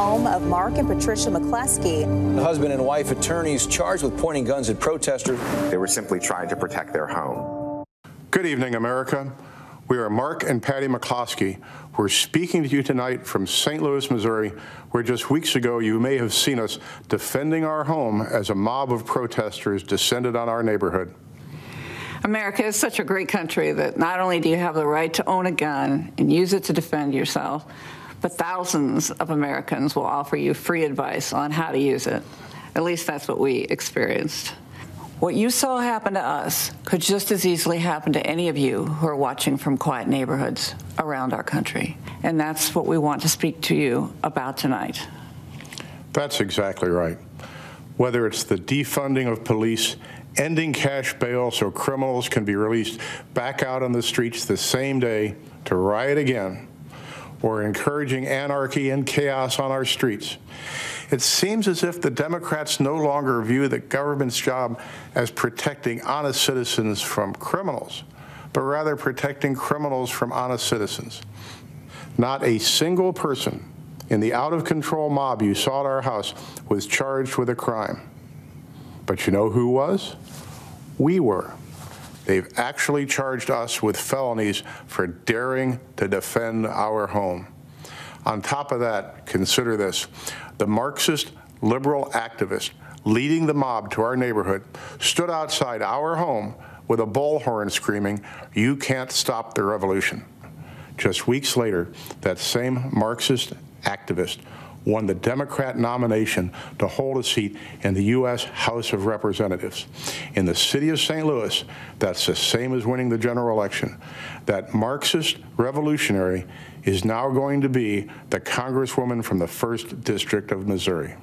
home of Mark and Patricia McCloskey. The husband and wife attorneys charged with pointing guns at protesters. They were simply trying to protect their home. Good evening, America. We are Mark and Patty McCloskey. We're speaking to you tonight from St. Louis, Missouri, where just weeks ago you may have seen us defending our home as a mob of protesters descended on our neighborhood. America is such a great country that not only do you have the right to own a gun and use it to defend yourself, but thousands of Americans will offer you free advice on how to use it. At least that's what we experienced. What you saw happen to us could just as easily happen to any of you who are watching from quiet neighborhoods around our country. And that's what we want to speak to you about tonight. That's exactly right. Whether it's the defunding of police, ending cash bail so criminals can be released back out on the streets the same day to riot again, or encouraging anarchy and chaos on our streets. It seems as if the Democrats no longer view the government's job as protecting honest citizens from criminals, but rather protecting criminals from honest citizens. Not a single person in the out of control mob you saw at our house was charged with a crime. But you know who was? We were. They've actually charged us with felonies for daring to defend our home. On top of that, consider this. The Marxist liberal activist leading the mob to our neighborhood stood outside our home with a bullhorn screaming, You can't stop the revolution. Just weeks later, that same Marxist activist won the Democrat nomination to hold a seat in the U.S. House of Representatives. In the city of St. Louis, that's the same as winning the general election. That Marxist revolutionary is now going to be the Congresswoman from the 1st District of Missouri.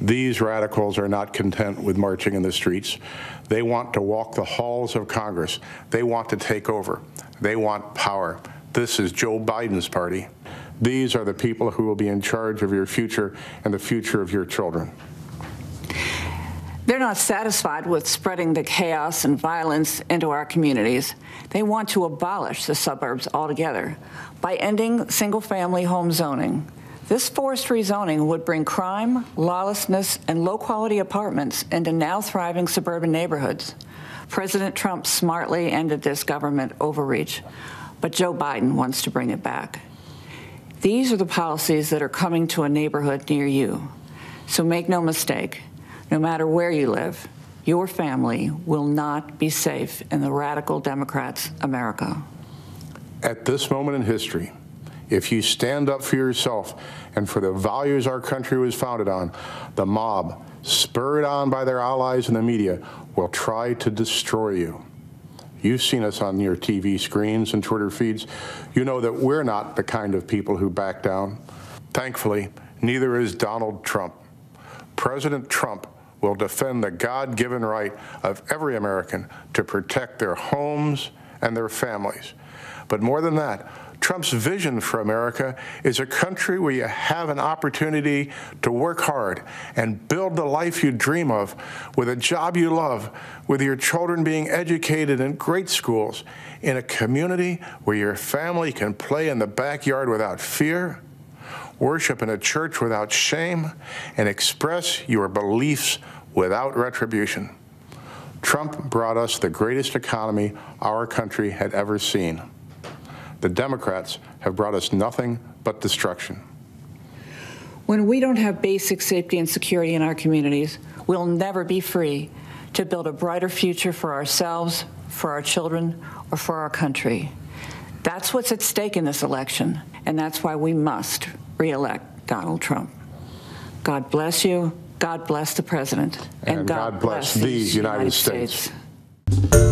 These radicals are not content with marching in the streets. They want to walk the halls of Congress. They want to take over. They want power. This is Joe Biden's party. These are the people who will be in charge of your future and the future of your children. They're not satisfied with spreading the chaos and violence into our communities. They want to abolish the suburbs altogether by ending single family home zoning. This forced rezoning would bring crime, lawlessness, and low quality apartments into now thriving suburban neighborhoods. President Trump smartly ended this government overreach, but Joe Biden wants to bring it back. These are the policies that are coming to a neighborhood near you. So make no mistake, no matter where you live, your family will not be safe in the radical Democrats' America. At this moment in history, if you stand up for yourself and for the values our country was founded on, the mob, spurred on by their allies in the media, will try to destroy you. You've seen us on your TV screens and Twitter feeds. You know that we're not the kind of people who back down. Thankfully, neither is Donald Trump. President Trump will defend the God given right of every American to protect their homes and their families. But more than that, Trump's vision for America is a country where you have an opportunity to work hard and build the life you dream of with a job you love, with your children being educated in great schools, in a community where your family can play in the backyard without fear, worship in a church without shame, and express your beliefs without retribution. Trump brought us the greatest economy our country had ever seen. The Democrats have brought us nothing but destruction. When we don't have basic safety and security in our communities, we'll never be free to build a brighter future for ourselves, for our children, or for our country. That's what's at stake in this election, and that's why we must reelect Donald Trump. God bless you. God bless the president. And, and God, God, bless, bless these United, United States. States.